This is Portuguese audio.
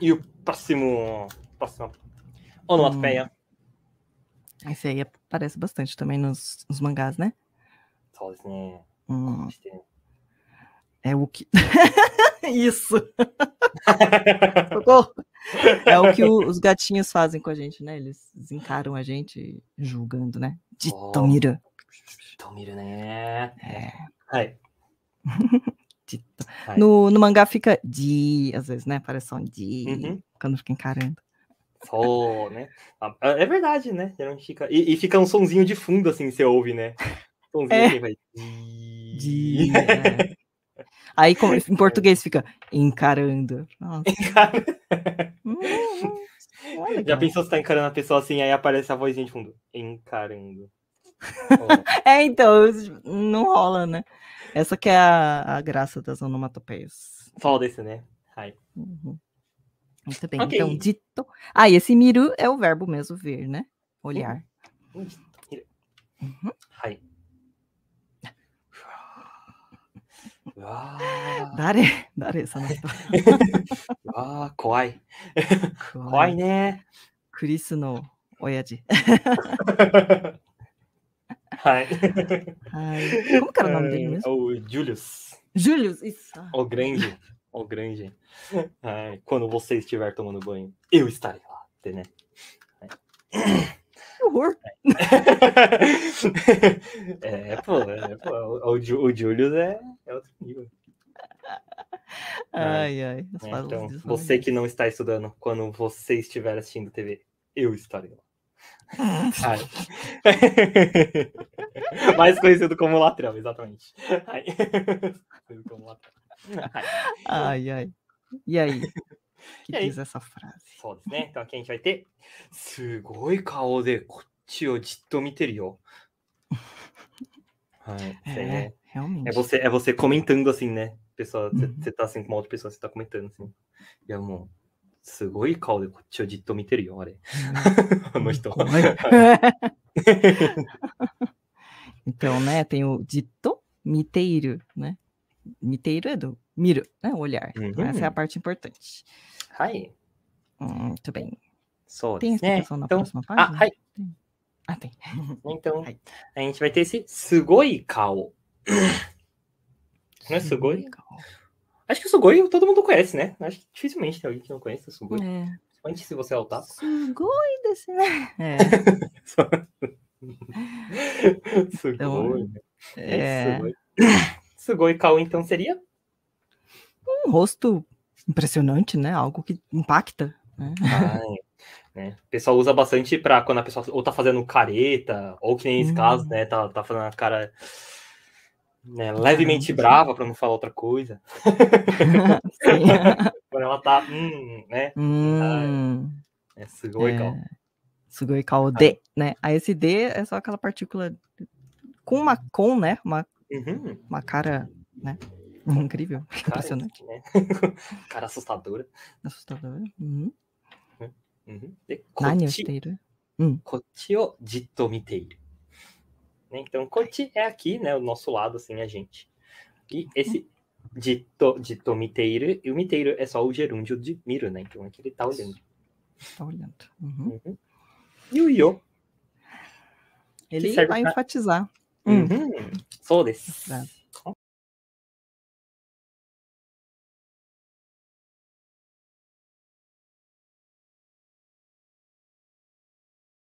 E o próximo. Próximo. Onomatopeia. Esse aí aparece bastante também nos, nos mangás, né? そうですね。 Hum, こうしてね é o que. Isso! Socorro! É o que o- os gatinhos fazem com a gente, né? Eles encaram a gente julgando, né? De Oh. Tomira. と見るね。 É, はい。 Tá. No, no mangá fica de, às vezes, né? Parece só de, uhum. quando fica encarando. Só, né? Ah, é, é verdade, né? E, e, fica um sonzinho de fundo, assim, você ouve, né? Um sonzinho é. que vai... De... É. Aí como, em português fica encarando. Hum, Já pensou se tá encarando a pessoa assim, aí aparece a vozinha de fundo. Encarando. é, então, não rola, né? Essa que é a, a graça das onomatopeias. Foda desse, né? Ai. Uhum. Muito bem, okay. então, dito. Ah, e esse miru é o verbo mesmo ver, né? Olhar. Uhum. Uhum. Ai. Dare, dare, essa Ah, coai. Coai, né? Chris no oyaji. Ai. Ai. Como que era o nome dele mesmo? É o Julius. Julius, isso. Ah. O grande. O grande. Ai, quando você estiver tomando banho, eu estarei lá, né? Que horror! É, é pô, é, pô o, o Julius é, é outro nível. Ai, ai. É, então, né? você que não está estudando, quando você estiver assistindo TV, eu estarei lá. Ai. Mais conhecido como latrão, exatamente. Ai. Conhecido como latrão. Ai. Ai, ai. E aí? O que E aí? diz essa frase? そうですね。então aqui a gente vai ter. すごい顔でこっちをじっと見てるよ。はい。isso aí É, É, realmente. é, você, é você comentando assim, né? Pessoa, você Uhum. você tá assim com uma outra pessoa, você tá comentando assim. E é um. すごい顔でこっちをじっと見てるよ、あれ。あの人。então, né, tem o dito, miteiro, né? Miteiro é do miro, né? Olhar. Então, essa é a Uhum. parte importante. はい。Hum, Muito bem. そうで Tem explicação na Então, próxima ah, página? はい。Ah, tem. Então, Hai. a gente vai ter esse すごい顔。Não é Sugoi? Acho que o Sugoi todo mundo conhece, né? Acho que dificilmente tem alguém que não conhece o Sugoi. É. Principalmente se você é otaku. Sugoi desse? É. Sugoi. né? É. Sugoi. Sugoi Kao, então, seria? Um rosto impressionante, né? Algo que impacta. Né? Ai, né? O pessoal usa bastante pra quando a pessoa ou tá fazendo careta, ou que nem esse Hum. caso, né? Tá, tá fazendo a cara né, levemente Caramba, brava, pra não falar outra coisa. Sim. Quando ela tá, hum, né? hum, É Sugoi Kao. é. Sugoi kao de, né? Aí esse D é só aquela partícula com uma com, né? Uma, Uhum. uma cara, né? Incrível, Cara, impressionante, né? cara assustadora. assustador. Uhum. Uhum. De, Nani kochi, Osteiro. こっちをじっと見ている。Né? Então, kochi é aqui, né? O nosso lado, assim, a gente. E esse jitto, jitto miteiru, e o miteiru é só o gerúndio de miru, né? Então, é que ele tá olhando. Tá olhando. Uhum. Uhum. E o yo. Ele vai pra- enfatizar. Hum. Uhum. Sou desse. Frase.